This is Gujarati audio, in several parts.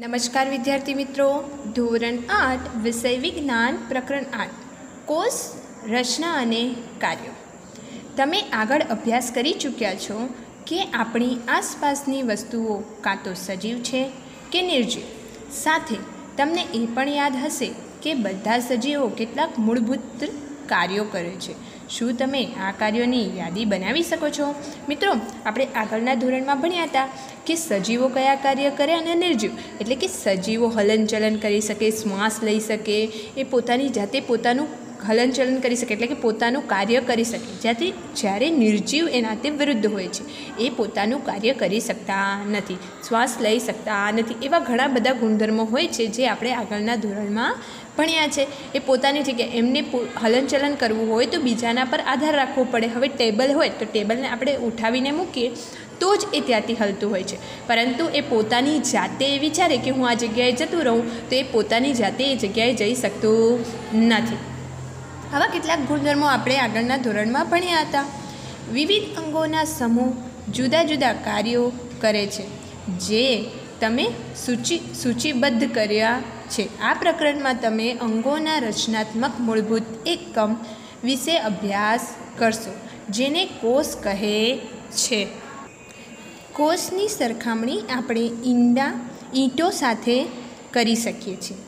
નમસ્કાર વિદ્યાર્થી મિત્રો. ધોરણ આઠ, વિષય વિજ્ઞાન, પ્રકરણ આઠ કોષ રચના અને કાર્યો. તમે આગળ અભ્યાસ કરી ચૂક્યા છો કે આપણી આસપાસની વસ્તુઓ કાં તો સજીવ છે કે નિર્જીવ? સાથે તમને એ પણ યાદ હશે કે બધા સજીવો કેટલાક મૂળભૂત કાર્યો કરે છે. શું તમે આ કાર્યોની યાદી બનાવી શકો છો? મિત્રો, આપણે આગળના ધોરણમાં ભણ્યા હતા કે સજીવો કયા કાર્ય કરે અને નિર્જીવ. એટલે કે સજીવો હલનચલન કરી શકે, શ્વાસ લઈ શકે, એ પોતાની જાતે પોતાનું હલનચલન કરી શકે એટલે કે પોતાનું કાર્ય કરી શકે. જ્યાંથી જ્યારે નિર્જીવ એનાથી વિરુદ્ધ હોય છે, એ પોતાનું કાર્ય કરી શકતા નથી, શ્વાસ લઈ શકતા નથી. એવા ઘણા બધા ગુણધર્મો હોય છે જે આપણે આગળના ધોરણમાં ભણ્યા છે. એ પોતાની જગ્યાએ એમને હલનચલન કરવું હોય તો બીજાના પર આધાર રાખવો પડે. હવે ટેબલ હોય તો ટેબલને આપણે ઉઠાવીને મૂકીએ તો જ એ ત્યાંથી હલતું હોય છે. પરંતુ એ પોતાની જાતે એ વિચારે કે હું આ જગ્યાએ જતું રહું, તો એ પોતાની જાતે એ જગ્યાએ જઈ શકતું નથી. આવા કેટલાક ગુણધર્મો આપણે આગળના ધોરણમાં ભણ્યા હતા. વિવિધ અંગોના સમૂહ જુદા જુદા કાર્યો કરે છે, જે તમે સૂચિ, સૂચિબદ્ધ કર્યા છે. આ પ્રકરણમાં તમે અંગોના રચનાત્મક મૂળભૂત એકમ વિશે અભ્યાસ કરશો, જેને કોષ કહે છે. કોષની સરખામણી આપણે ઈંડા, ઈંટો સાથે કરી શકીએ છીએ.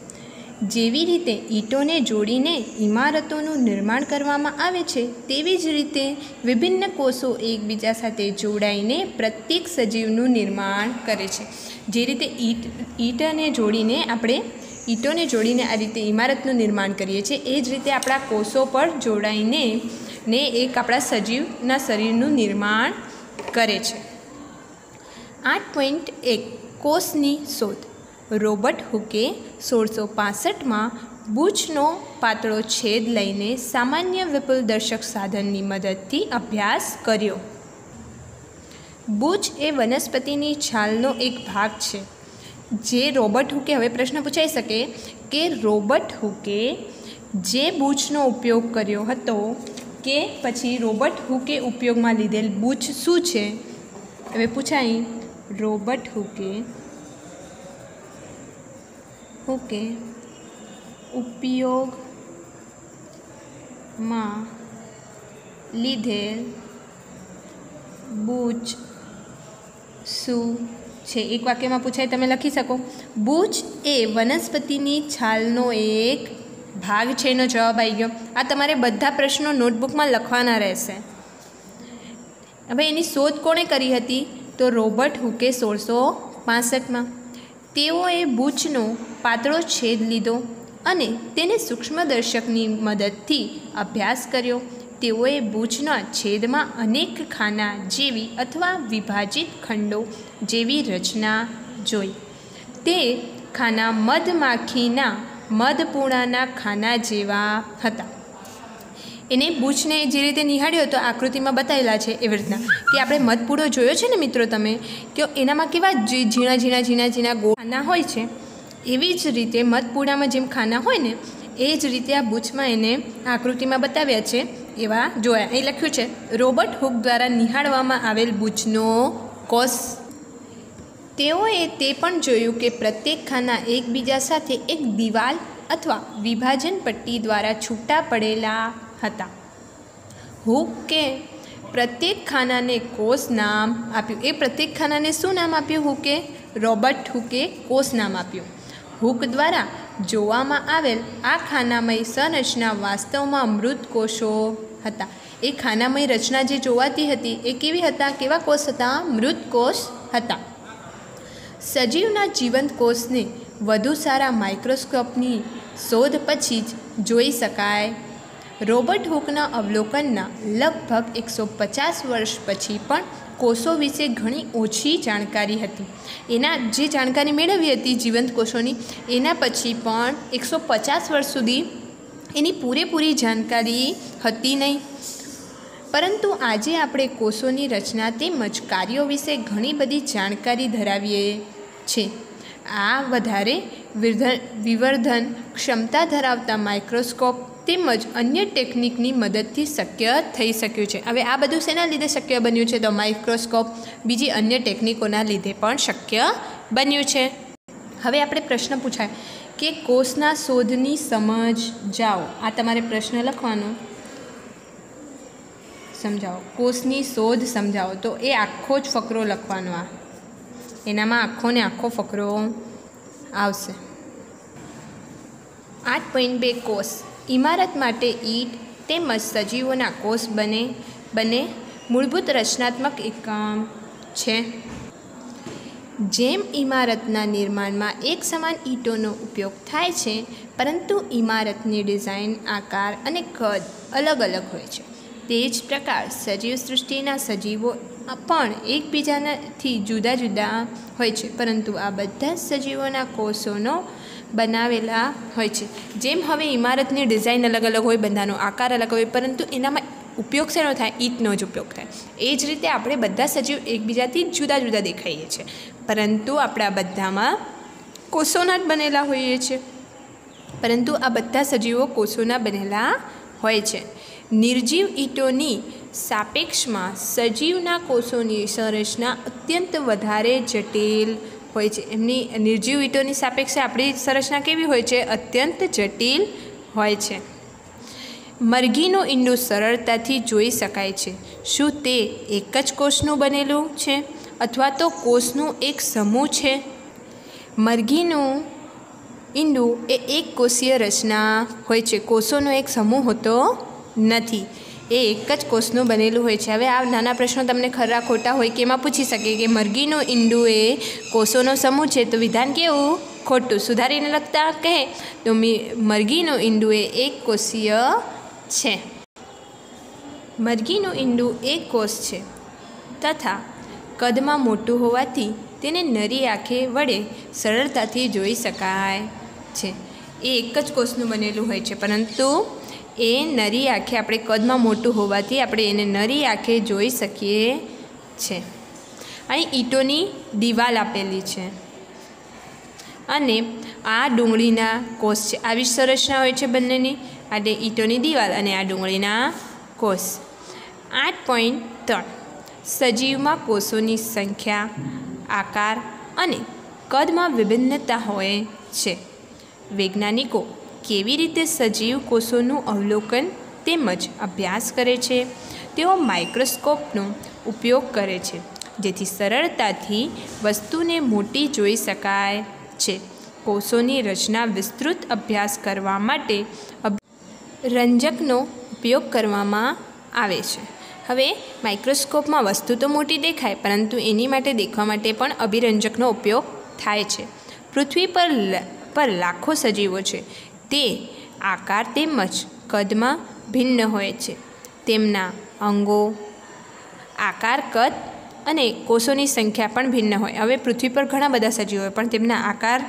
જેવી રીતે ઈંટોને જોડીને ઇમારતોનું નિર્માણ કરવામાં આવે છે, તેવી જ રીતે વિભિન્ન કોષો એકબીજા સાથે જોડાઈને પ્રત્યેક સજીવનું નિર્માણ કરે છે. જે રીતે ઈંટ, ઈંટને જોડીને આપણે, ઈંટોને જોડીને આ રીતે ઇમારતનું નિર્માણ કરીએ છીએ, એ જ રીતે આપણા કોષો પર જોડાઈને ને એક આપણા સજીવના શરીરનું નિર્માણ કરે છે. આઠ પોઈન્ટ એક, કોષની શોધ. રોબર્ટ હુકે સોળસો પાસઠમાં બુચનો પાતળો છેદ લઈને સામાન્ય વિપુલ દર્શક સાધનની મદદથી અભ્યાસ કર્યો. બુચ એ વનસ્પતિની છાલનો એક ભાગ છે. જે રોબર્ટ હુકે હવે પ્રશ્ન પૂછાઈ શકે કે રોબર્ટ હુકે જે બૂચનો ઉપયોગ કર્યો હતો કે પછી રોબર્ટ હુકે ઉપયોગમાં લીધેલ બૂચ શું છે? હવે પૂછાય રોબર્ટ હુકે હુકે ઉપયોગમાં લીધેલ બૂચ શું છે? એક વાક્યમાં પૂછાય, તમે લખી શકો. બૂચ એ વનસ્પતિની છાલનો એક ભાગ છે, એનો જવાબ આવી ગયો. આ તમારે બધા પ્રશ્નો નોટબુકમાં લખવાના રહેશે. હવે એની શોધ કોણે કરી હતી? તો રોબર્ટ હુકે સોળસો પાસઠમાં. તેઓએ બૂચનો પાતળો છેદ લીધો અને તેને સૂક્ષ્મદર્શકની મદદથી અભ્યાસ કર્યો. તેઓએ બૂચના છેદમાં અનેક ખાના જેવી અથવા વિભાજિત ખંડો જેવી રચના જોઈ. તે ખાના મધમાખીના મધપૂણાના ખાના જેવા હતા. એને બુચને જે રીતે નિહાળ્યો હતો, આકૃતિમાં બતાવેલા છે એવી રીતના. કે આપણે મધપૂડો જોયો છે ને મિત્રો તમે, કે એનામાં કેવા ઝીણા ઝીણા ઝીણા ઝીણા ગો ખાના હોય છે, એવી જ રીતે મધપૂડામાં જેમ ખાના હોય ને, એ જ રીતે આ બુચમાં એને આકૃતિમાં બતાવ્યા છે એવા જોયા. એ લખ્યું છે, રોબર્ટ હુક દ્વારા નિહાળવામાં આવેલ બૂચનો કોસ. તેઓએ તે પણ જોયું કે પ્રત્યેક ખાના એકબીજા સાથે એક દિવાલ અથવા વિભાજન પટ્ટી દ્વારા છૂટા પડેલા હતા. હુક કે પ્રત્યેક ખાનાને કોષ નામ આપ્યું. એ પ્રત્યેક ખાનાને શું નામ આપ્યું? હુકે રોબર્ટ હુકે કોષ નામ આપ્યું. હુક દ્વારા જોવામાં આવેલ આ ખાનામય સંરચના વાસ્તવમાં મૃત કોષો હતા. એ ખાનામય રચના જે જોવાતી હતી એ કેવી હતા? કેવા કોષ હતા? મૃત કોષ હતા. સજીવના જીવંત કોષને વધુ સારા માઇક્રોસ્કોપની શોધ પછી જ જોઈ શકાય રોબર્ટ હુકના અવલોકનના લગભગ એકસો પચાસ વર્ષ પછી પણ કોષો વિશે ઘણી ઓછી જાણકારી હતી. એના જે જાણકારી મેળવી હતી જીવંત કોષોની, એના પછી પણ એકસો પચાસ વર્ષ સુધી એની પૂરેપૂરી જાણકારી હતી નહીં. પરંતુ આજે આપણે કોષોની રચના તેમજ કાર્યો વિશે ઘણી બધી જાણકારી ધરાવીએ છીએ. આ વધારે વિવર્ધન ક્ષમતા ધરાવતા માઇક્રોસ્કોપ તેમજ અન્ય ટેકનિકની મદદથી શક્ય થઈ શક્યું છે. હવે આ બધું શેના લીધે શક્ય બન્યું છે? તો માઇક્રોસ્કોપ બીજી અન્ય ટેકનિકોના લીધે પણ શક્ય બન્યું છે. હવે આપણે પ્રશ્ન પૂછાય કે કોષના શોધની સમજ જાઓ. આ તમારે પ્રશ્ન લખવાનો. સમજાવો. કોષની શોધ સમજાવો. તો એ આખો જ ફકરો લખવાનો આ. એનામાં આખો ને આખો ફકરો આવશે. આઠ પોઈન્ટ બે કોષ. ઇમારત માટે ઈંટ તેમજ સજીવોના કોષ બને બને મૂળભૂત રચનાત્મક એકમ છે. જેમ ઇમારતના નિર્માણમાં એક સમાન ઈંટોનો ઉપયોગ થાય છે, પરંતુ ઇમારતની ડિઝાઇન, આકાર અને કદ અલગ અલગ હોય છે. તે જ પ્રકાર સજીવ સૃષ્ટિના સજીવો પણ એકબીજાનાથી જુદા જુદા હોય છે, પરંતુ આ બધા જ સજીવોના કોષોનો બનાવેલા હોય છે. જેમ હવે ઇમારતની ડિઝાઇન અલગ અલગ હોય, બધાનો આકાર અલગ હોય, પરંતુ એનામાં ઉપયોગ શેનો થાય? ઈંટનો જ ઉપયોગ થાય. એ જ રીતે આપણે બધા સજીવ એકબીજાથી જુદા જુદા દેખાઈએ છીએ. પરંતુ આપણા બધામાં કોષોના જ બનેલા હોઈએ છીએ. પરંતુ આ બધા સજીવો કોષોના બનેલા હોય છે. નિર્જીવ ઈંટોની સાપેક્ષમાં સજીવના કોષોની સંરચના અત્યંત વધારે જટિલ હોય છે. એમની નિર્જીવ ઈંટોની સાપેક્ષે આપણી સંરચના કેવી હોય છે? અત્યંત જટિલ હોય છે. મરઘીનું ઈંડું સરળતાથી જોઈ શકાય છે. શું તે એક જ કોષનું બનેલું છે અથવા તો કોષનું એક સમૂહ છે? મરઘીનું ઈંડું એ એક કોષીય રચના હોય છે. કોષોનો એક સમૂહ હોતો નથી. એ એક જ કોષનું બનેલું હોય છે. હવે આ નાના પ્રશ્નો તમને ખરા ખોટા હોય કે એમાં પૂછી શકે કે મરઘીનું ઈંડું એ કોષોનો સમૂહ છે? તો વિધાન કેવું? ખોટું. સુધારીને લખતા કહે. તો મરઘીનું ઈંડું એ એક કોષીય છે. મરઘીનું ઈંડું એક કોષ છે તથા કદમાં મોટું હોવાથી તેને નરી આંખે વડે સરળતાથી જોઈ શકાય છે. એ એક જ કોષનું બનેલું હોય છે. પરંતુ એ નરી આંખે આપણે કદમાં મોટું હોવાથી આપણે એને નરી આંખે જોઈ શકીએ છે. અહીં ઈંટોની દિવાલ આપેલી છે. અને આ ડુંગળીના કોષ છે. આવી સંરચના હોય છે બંનેની. આટલે ઈંટોની દિવાલ અને આ ડુંગળીના કોષ. આઠ પોઈન્ટ ત્રણ. સજીવમાં કોષોની સંખ્યા, આકાર અને કદમાં વિભિન્નતા હોય છે. વૈજ્ઞાનિકો કેવી રીતે સજીવ કોષોનું અવલોકન તેમજ અભ્યાસ કરે છે? તેઓ માઇક્રોસ્કોપનો ઉપયોગ કરે છે, જેથી સરળતાથી વસ્તુને મોટી જોઈ શકાય છે. કોષોની રચના વિસ્તૃત અભ્યાસ કરવા માટે રંજકનો ઉપયોગ કરવામાં આવે છે. હવે, માઇક્રોસ્કોપમાં વસ્તુ તો મોટી દેખાય, પરંતુ એની માટે દેખવા માટે પણ અભિરંજકનો ઉપયોગ થાય છે. પૃથ્વી પર પર લાખો સજીવો છે. તે આકાર તેમજ કદમાં ભિન્ન હોય છે. તેમના અંગો, આકાર, કદ અને કોષોની સંખ્યા પણ ભિન્ન હોય. હવે પૃથ્વી પર ઘણા બધા સજીવ હોય, પણ તેમના આકાર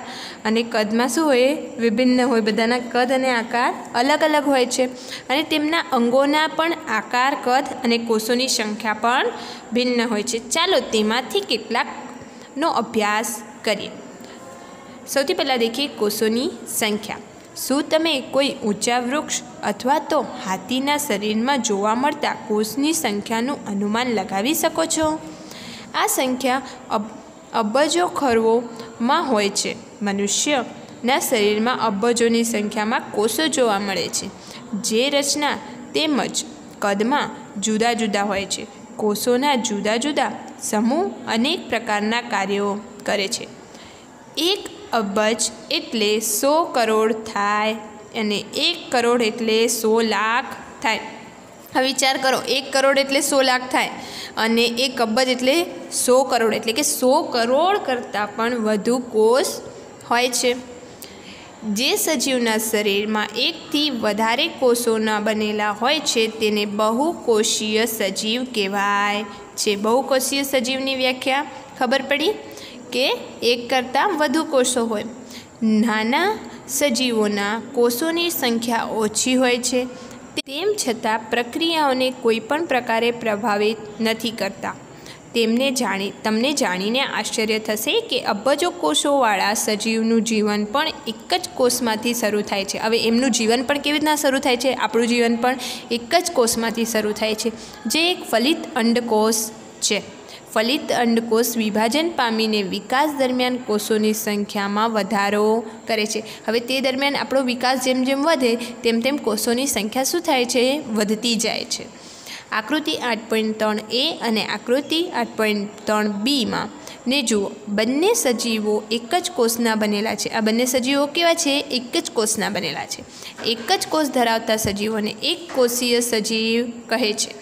અને કદમાં શું હોય? વિભિન્ન હોય. બધાના કદ અને આકાર અલગ અલગ હોય છે અને તેમના અંગોના પણ આકાર, કદ અને કોષોની સંખ્યા પણ ભિન્ન હોય છે. ચાલો તેમાંથી કેટલાકનો અભ્યાસ કરીએ. સૌથી પહેલાં દેખીએ કોષોની સંખ્યા. શું તમે કોઈ ઊંચા વૃક્ષ અથવા તો હાથીના શરીરમાં જોવા મળતા કોષની સંખ્યાનું અનુમાન લગાવી શકો છો? આ સંખ્યા અબજો ખરવોમાં હોય છે. મનુષ્યના શરીરમાં અબજોની સંખ્યામાં કોષો જોવા મળે છે, જે રચના તેમજ કદમાં જુદા જુદા હોય છે. કોષોના જુદા જુદા સમૂહ અનેક પ્રકારના કાર્યો કરે છે. એક અબજ એટલે સો કરોડ થાય અને એક કરોડ એટલે સો લાખ થાય. હવે વિચાર કરો, એક કરોડ એટલે સો લાખ થાય અને એક અબજ એટલે સો કરોડ, એટલે કે સો કરોડ કરતાં પણ વધુ કોષ હોય છે. જે સજીવના શરીરમાં એકથી વધારે કોષોના બનેલા હોય છે, તેને બહુકોષીય સજીવ કહેવાય છે. બહુકોષીય સજીવની વ્યાખ્યા ખબર પડી? કે એક કરતાં વધુ કોષો હોય. નાના સજીવોના કોષોની સંખ્યા ઓછી હોય છે. તેમ છતાં પ્રક્રિયાઓને કોઈપણ પ્રકારે પ્રભાવિત નથી કરતા. તેમને જાણી, તમને જાણીને આશ્ચર્ય થશે કે અબજો કોષોવાળા સજીવનું જીવન પણ એક જ કોષમાંથી શરૂ થાય છે. હવે એમનું જીવન પણ કેવી રીતના શરૂ થાય છે? આપણું જીવન પણ એક જ કોષમાંથી શરૂ થાય છે. જે એક ફલિત અંડકોષ છે. ફલિત અંડકોષ વિભાજન પામીને વિકાસ દરમિયાન કોષોની સંખ્યામાં વધારો કરે છે. હવે તે દરમિયાન આપણો વિકાસ જેમ જેમ વધે, તેમ તેમ કોષોની સંખ્યા શું થાય છે? વધતી જાય છે. આકૃતિ આઠ પોઈન્ટ ત્રણ એ અને આકૃતિ આઠ પોઈન્ટ ત્રણ બીમાં ને જુઓ, બંને સજીવો એક જ કોષના બનેલા છે. આ બંને સજીવો કેવા છે? એક જ કોષના બનેલા છે. એક જ કોષ ધરાવતા સજીવોને એક કોષીય સજીવ કહે છે.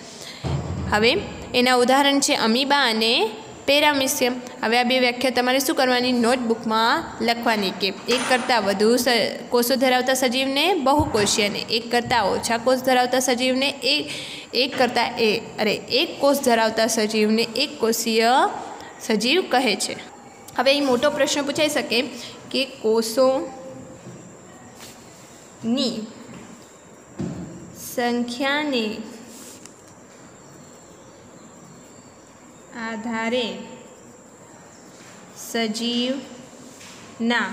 હવે એના ઉદાહરણ છે અમીબા અને પેરામિસિયમ હવે આ બે વ્યાખ્યા તમારે શું કરવાની? નોટબુકમાં લખવાની કે એક કરતાં વધુ કોષો ધરાવતા સજીવને બહુકોષીય અને એક કરતાં ઓછા કોષ ધરાવતા સજીવને એક એક કરતાં એ, અરે, એક કોષ ધરાવતા સજીવને એક કોષીય સજીવ કહે છે. હવે અહીં મોટો પ્રશ્ન પૂછાઈ શકે કે કોષોની સંખ્યાને આધારે સજીવના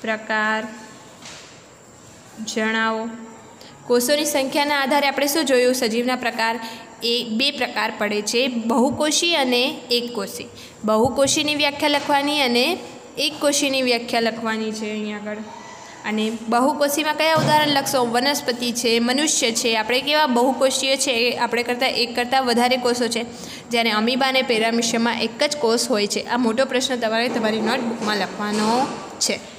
પ્રકાર જણાવો. કોષોની સંખ્યાના આધારે આપણે શું જોયું? સજીવના પ્રકાર એ બે પ્રકાર પડે છે. બહુકોષી અને એકકોષી. બહુકોષીની વ્યાખ્યા લખવાની અને એકકોષીની વ્યાખ્યા લખવાની છે અહીં આગળ. અને બહુકોષીમાં કયા ઉદાહરણ લખશો? વનસ્પતિ છે, મનુષ્ય છે, આપણે કેવા બહુકોષીય છે એ આપણે કરતાં એક કરતાં વધારે કોષો છે. જ્યારે અમીબા અને પેરામિશિયમમાં એક જ કોષ હોય છે. આ મોટો પ્રશ્ન તમારે તમારી નોટબુકમાં લખવાનો છે.